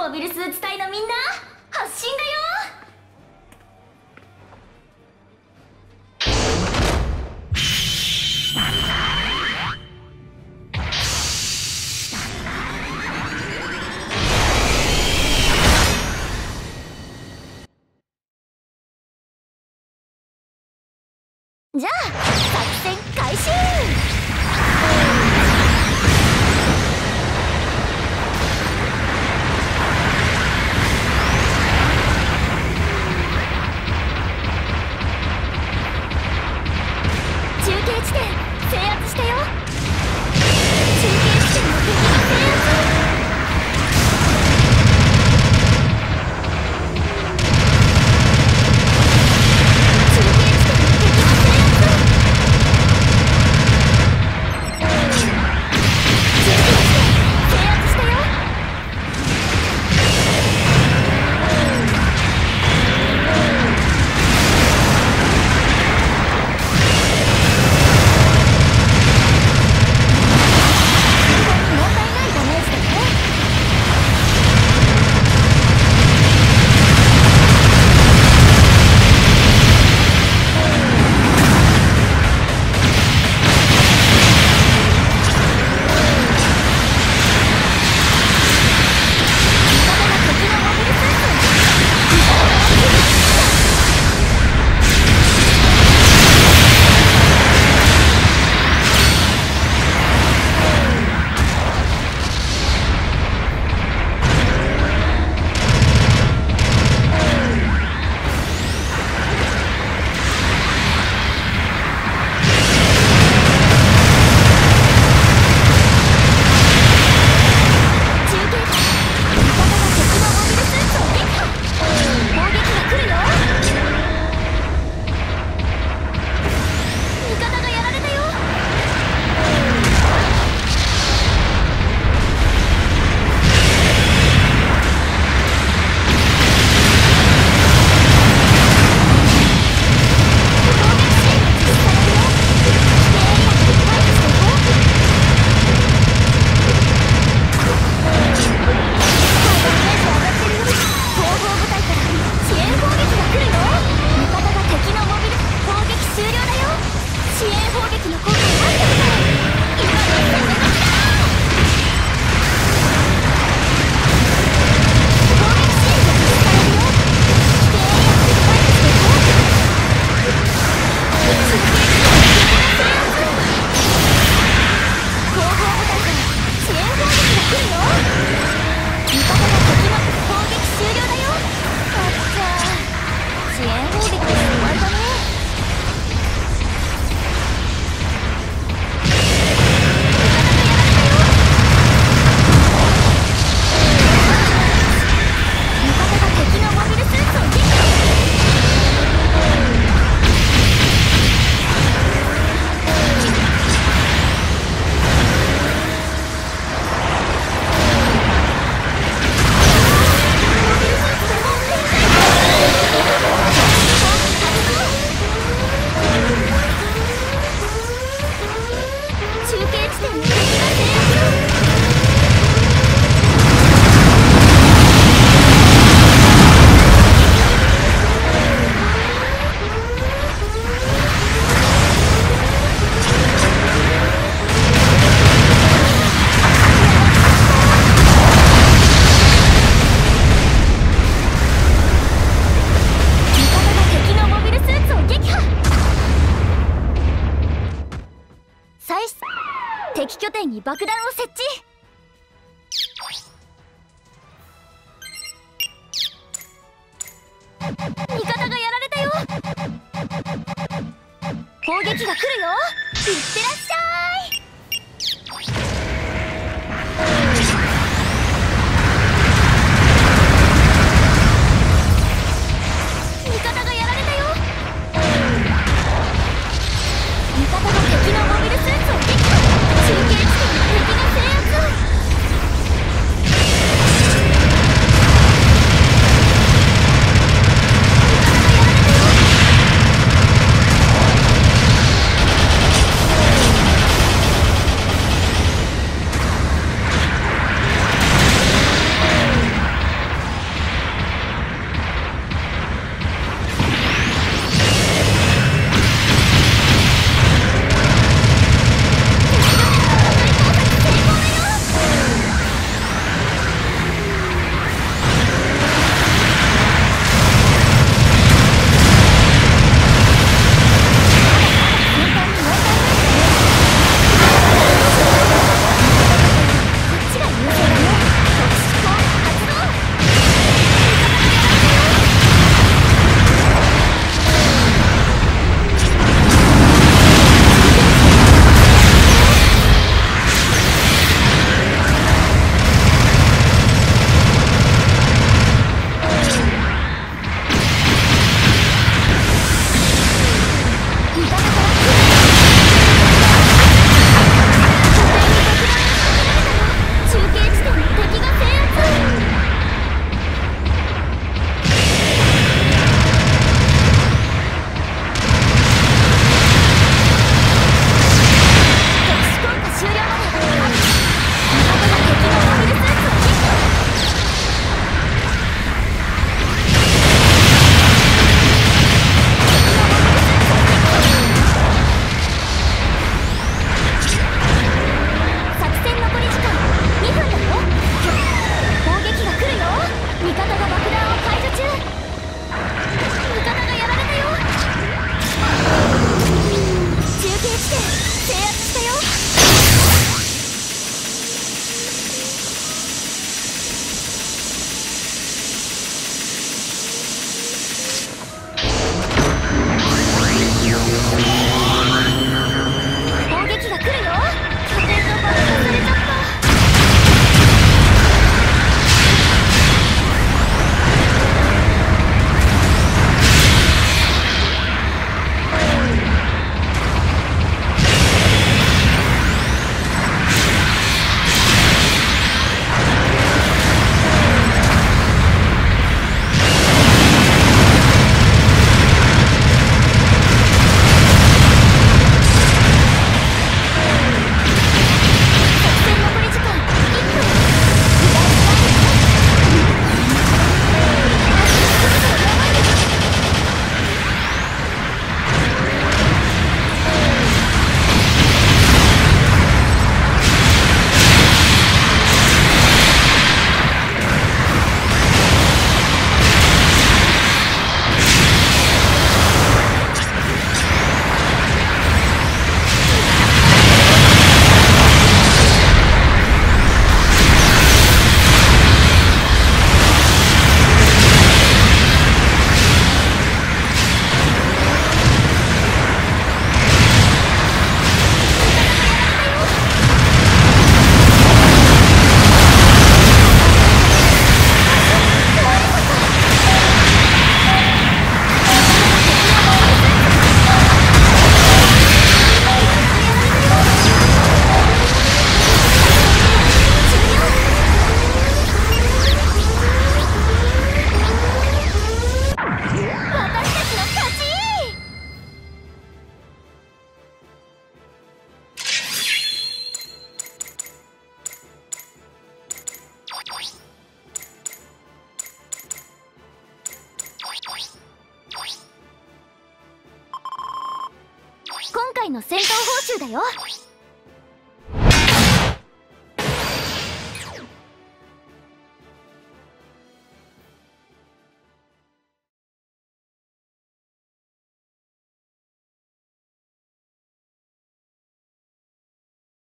モビルスーツ隊のみんな発進だよ攻撃が来るよ。いってらっしゃい。宇宙だよ。